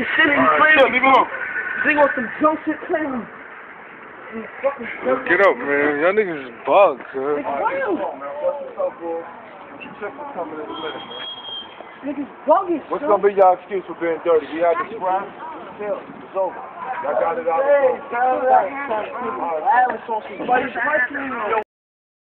fucking shit in he's playing. Shut, leave him alone. They want some junk shit playing. Get up, man. Y'all niggas is bugs, huh? Niggas bugging. What's gonna be y'all excuse for being dirty? We had to scrap. It's over. Y'all got it out. Hey, tell that.